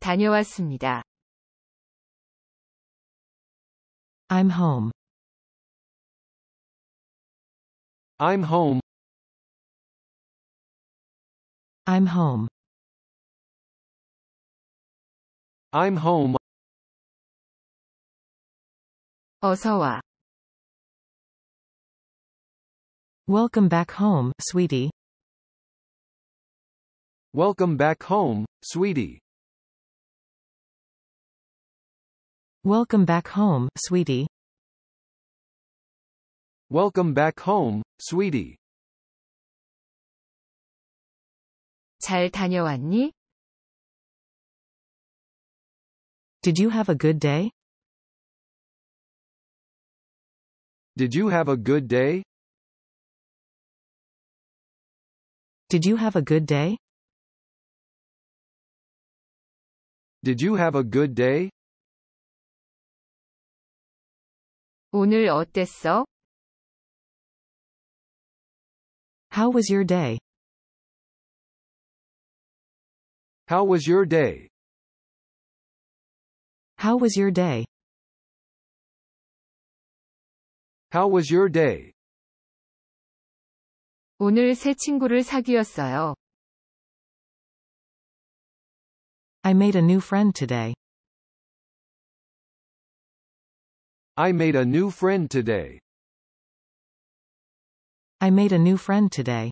다녀왔습니다. I'm home. I'm home. I'm home. I'm home. 어서 와. Welcome back home, sweetie. Welcome back home, sweetie. Welcome back home, sweetie. Welcome back home, sweetie. 잘 다녀왔니? Did you have a good day? Did you have a good day? Did you have a good day? Did you have a good day? 오늘 어땠어? How was your day? How was your day? How was your day? How was your day? 오늘 새 친구를 사귀었어요. I made a new friend today. I made a new friend today. I made a new friend today.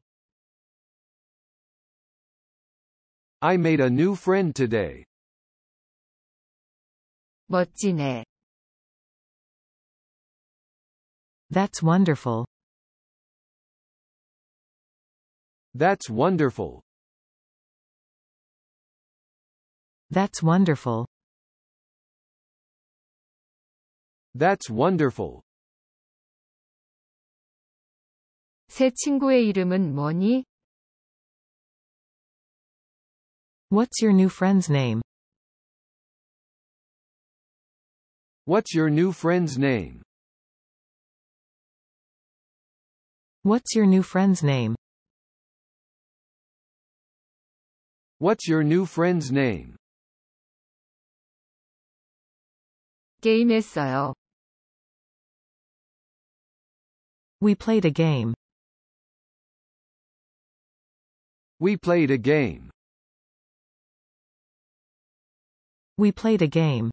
I made a new friend today. 멋지네. That's wonderful. That's wonderful. That's wonderful. That's wonderful. 새 친구의 이름은 뭐니? What's your new friend's name? What's your new friend's name? What's your new friend's name? What's your new friend's name? 게임했어요. We played a game. We played a game. We played a game.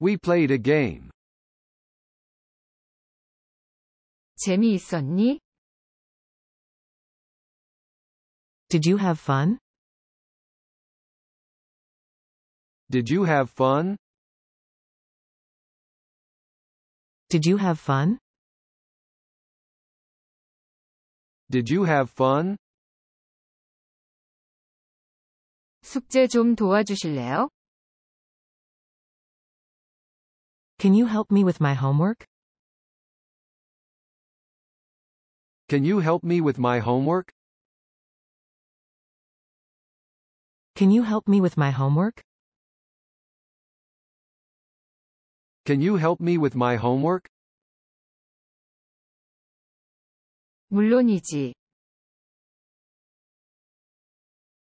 We played a game. 재미있었니? Did you have fun? Did you have fun? Did you have fun? Did you have fun? 숙제 좀 도와주실래요? Can you help me with my homework? Can you help me with my homework? Can you help me with my homework? Can you help me with my homework? 물론이지.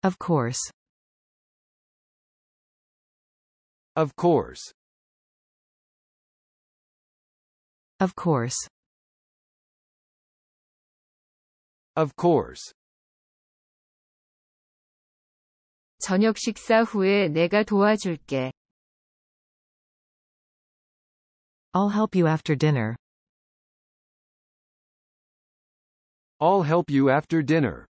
Of course. Of course. Of course. Of course. 저녁 식사 후에 내가 도와줄게. I'll help you after dinner. I'll help you after dinner.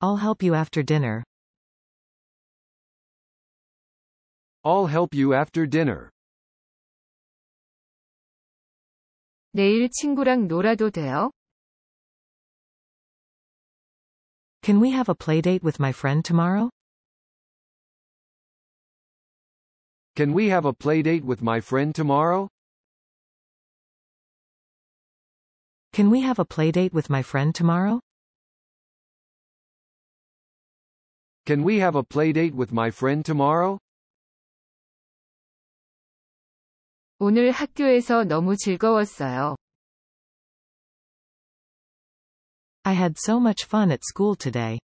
I'll help you after dinner. I'll help you after dinner. 내일 친구랑 놀아도 돼요? Can we have a playdate with my friend tomorrow? Can we have a playdate with my friend tomorrow? Can we have a playdate with my friend tomorrow? Can we have a playdate with my friend tomorrow? 오늘 학교에서 너무 즐거웠어요. I had so much fun at school today.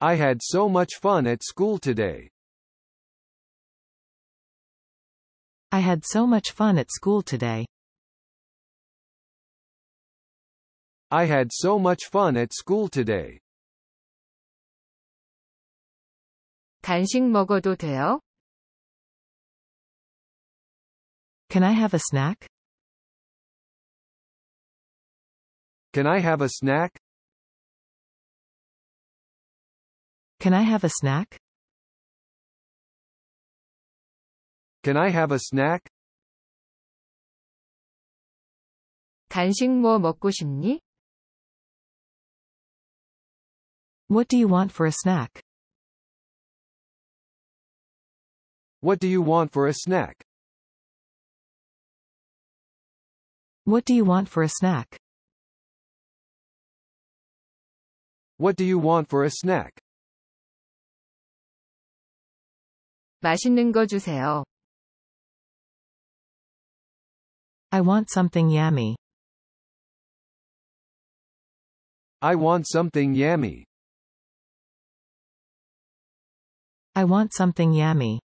I had so much fun at school today. I had so much fun at school today. I had so much fun at school today. 간식 먹어도 돼요? Can I have a snack? Can I have a snack? Can I have a snack? Can I have a snack? 간식 뭐 먹고 싶니? What do you want for a snack? What do you want for a snack? What do you want for a snack? What do you want for a snack? 맛있는 거 주세요. I want something yummy. I want something yummy. I want something yummy.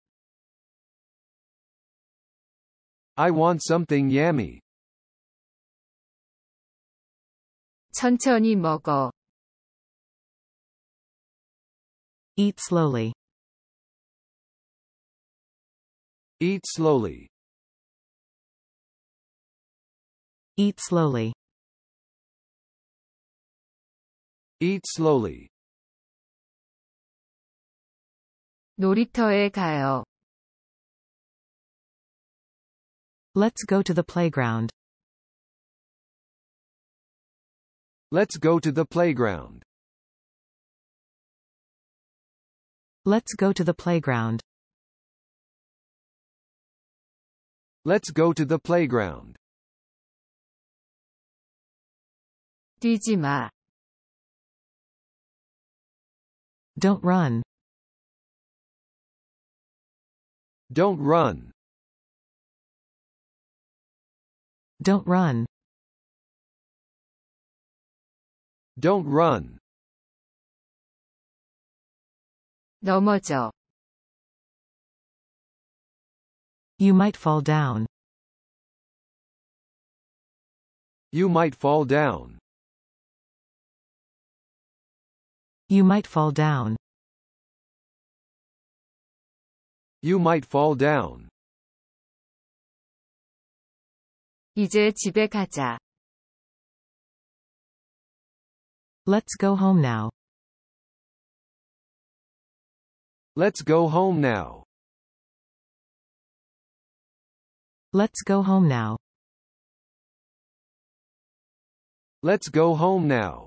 I want something yummy. 천천히 먹어. Eat slowly. Eat slowly. Eat slowly. Eat slowly. 놀이터에 가요. Let's go to the playground. Let's go to the playground. Let's go to the playground. Let's go to the playground. 뛰지 마. Don't run. Don't run. Don't run. Don't run. 넘어져. You might fall down. You might fall down. You might fall down. You might fall down. 이제 집에 가자. Let's go home now. Let's go home now. Let's go home now. Let's go home now.